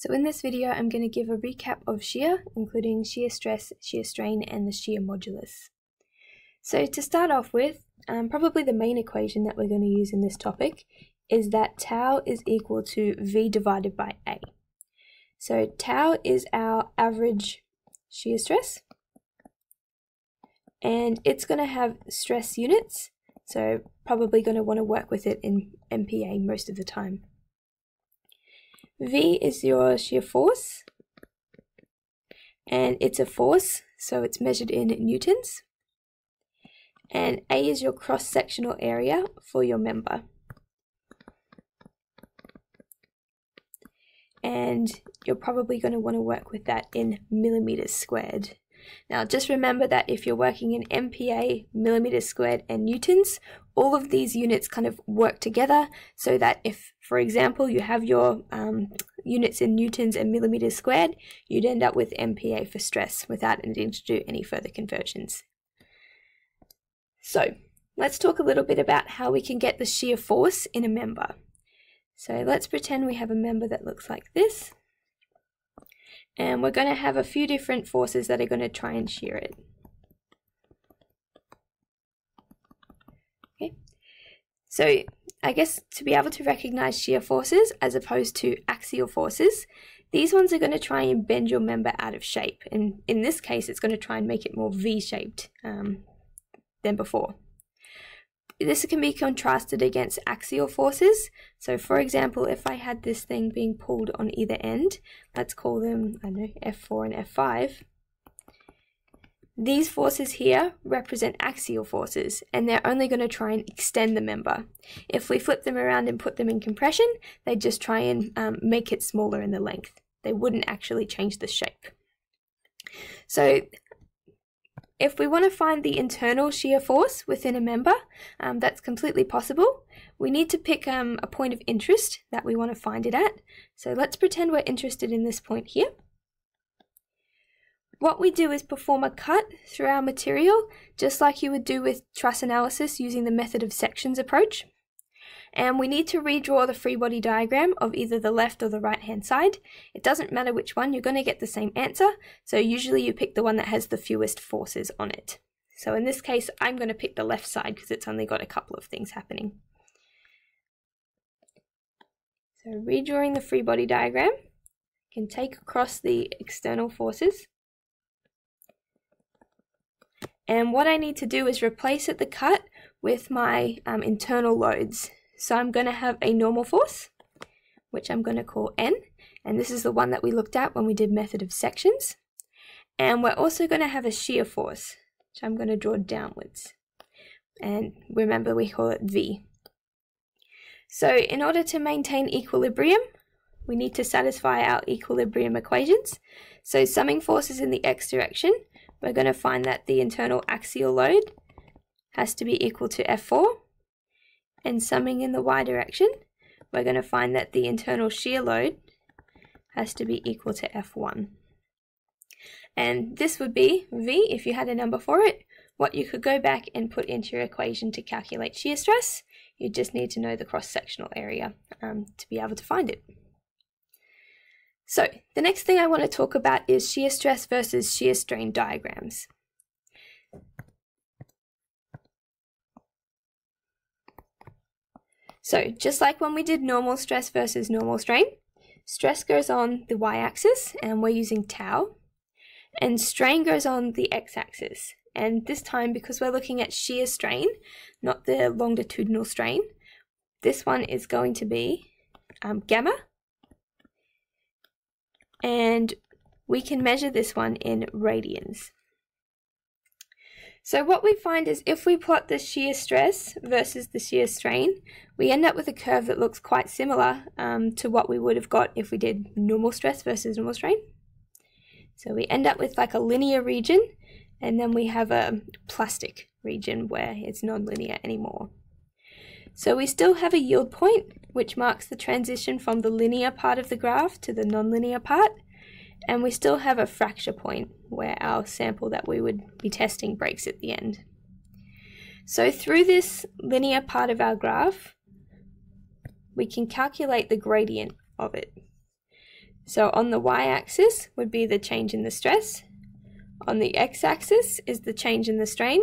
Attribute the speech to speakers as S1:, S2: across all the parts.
S1: So in this video I'm going to give a recap of shear, including shear stress, shear strain and the shear modulus. So to start off with, um, probably the main equation that we're going to use in this topic is that tau is equal to V divided by A. So tau is our average shear stress and it's going to have stress units so probably going to want to work with it in MPa most of the time. V is your shear force, and it's a force, so it's measured in newtons. And A is your cross-sectional area for your member. And you're probably going to want to work with that in millimeters squared. Now just remember that if you're working in MPa, millimeters squared and newtons, all of these units kind of work together so that if, for example, you have your um, units in newtons and millimeters squared, you'd end up with MPa for stress without needing to do any further conversions. So let's talk a little bit about how we can get the shear force in a member. So let's pretend we have a member that looks like this and we're going to have a few different forces that are going to try and shear it. Okay, so I guess to be able to recognize shear forces as opposed to axial forces, these ones are going to try and bend your member out of shape. And in this case, it's going to try and make it more V-shaped um, than before. This can be contrasted against axial forces. So for example, if I had this thing being pulled on either end, let's call them, I know, F4 and F5, these forces here represent axial forces, and they're only going to try and extend the member. If we flip them around and put them in compression, they just try and um, make it smaller in the length. They wouldn't actually change the shape. So if we want to find the internal shear force within a member, um, that's completely possible. We need to pick um, a point of interest that we want to find it at. So let's pretend we're interested in this point here. What we do is perform a cut through our material, just like you would do with truss analysis using the method of sections approach and we need to redraw the free body diagram of either the left or the right hand side. It doesn't matter which one, you're going to get the same answer, so usually you pick the one that has the fewest forces on it. So in this case, I'm going to pick the left side because it's only got a couple of things happening. So redrawing the free body diagram, can take across the external forces. And what I need to do is replace at the cut with my um, internal loads. So I'm going to have a normal force, which I'm going to call n, and this is the one that we looked at when we did method of sections. And we're also going to have a shear force, which I'm going to draw downwards. And remember we call it V. So in order to maintain equilibrium, we need to satisfy our equilibrium equations. So summing forces in the x direction, we're going to find that the internal axial load has to be equal to F4 and summing in the y direction, we're going to find that the internal shear load has to be equal to F1. And this would be V, if you had a number for it, what you could go back and put into your equation to calculate shear stress. You just need to know the cross-sectional area um, to be able to find it. So the next thing I want to talk about is shear stress versus shear strain diagrams. So just like when we did normal stress versus normal strain, stress goes on the y-axis and we're using tau, and strain goes on the x-axis. And this time, because we're looking at shear strain, not the longitudinal strain, this one is going to be um, gamma, and we can measure this one in radians. So what we find is if we plot the shear stress versus the shear strain, we end up with a curve that looks quite similar um, to what we would have got if we did normal stress versus normal strain. So we end up with like a linear region, and then we have a plastic region where it's non-linear anymore. So we still have a yield point, which marks the transition from the linear part of the graph to the non-linear part, and we still have a fracture point where our sample that we would be testing breaks at the end. So through this linear part of our graph, we can calculate the gradient of it. So on the y-axis would be the change in the stress. On the x-axis is the change in the strain.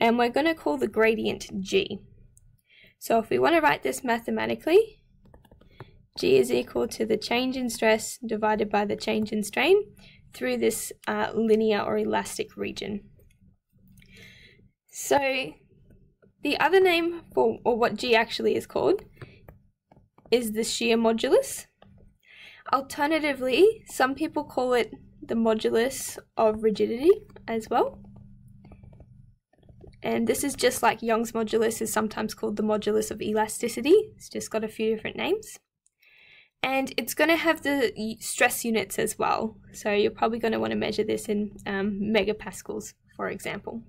S1: And we're going to call the gradient g. So if we want to write this mathematically, g is equal to the change in stress divided by the change in strain through this uh, linear or elastic region. So the other name for, or what G actually is called, is the shear modulus. Alternatively, some people call it the modulus of rigidity as well. And this is just like Young's modulus is sometimes called the modulus of elasticity. It's just got a few different names. And it's going to have the stress units as well. So you're probably going to want to measure this in um, megapascals, for example.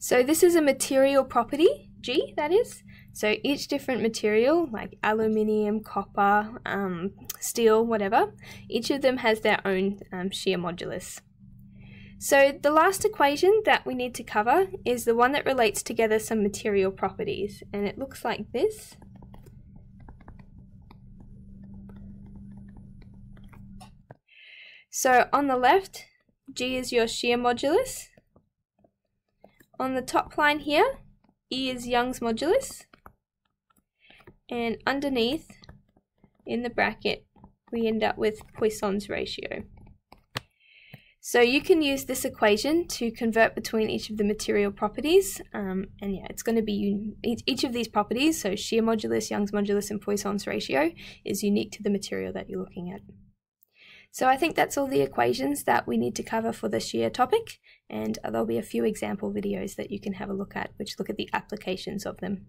S1: So this is a material property, G that is. So each different material, like aluminium, copper, um, steel, whatever, each of them has their own um, shear modulus. So the last equation that we need to cover is the one that relates together some material properties and it looks like this. So on the left, G is your shear modulus. On the top line here, E is Young's modulus. And underneath, in the bracket, we end up with Poisson's ratio. So you can use this equation to convert between each of the material properties. Um, and yeah, it's going to be each of these properties, so shear modulus, Young's modulus, and Poisson's ratio, is unique to the material that you're looking at. So I think that's all the equations that we need to cover for this shear topic, and there'll be a few example videos that you can have a look at, which look at the applications of them.